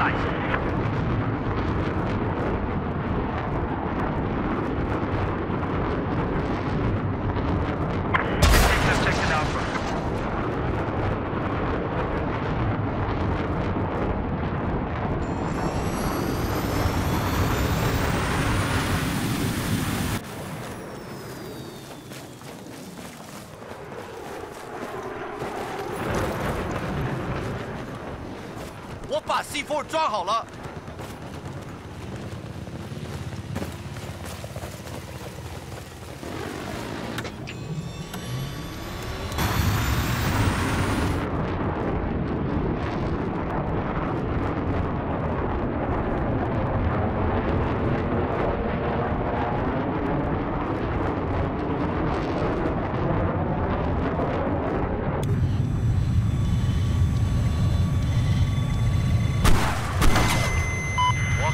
Paradise. 我把 C4 装好了。